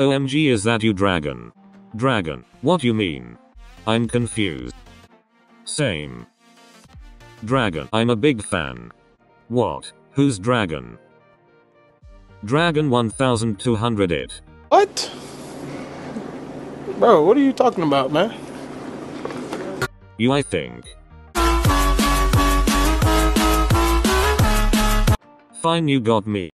OMG is that you dragon? Dragon, what you mean? I'm confused. Same. Dragon, I'm a big fan. What? Who's Dragon? Dragon 1200 it. What? Bro, what are you talking about, man? You I think. Fine you got me.